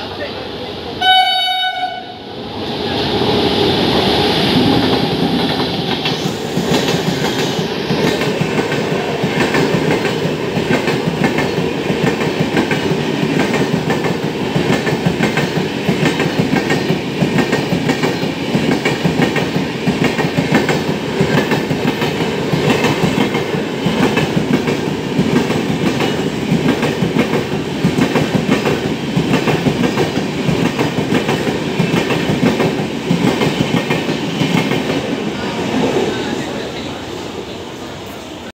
了，对。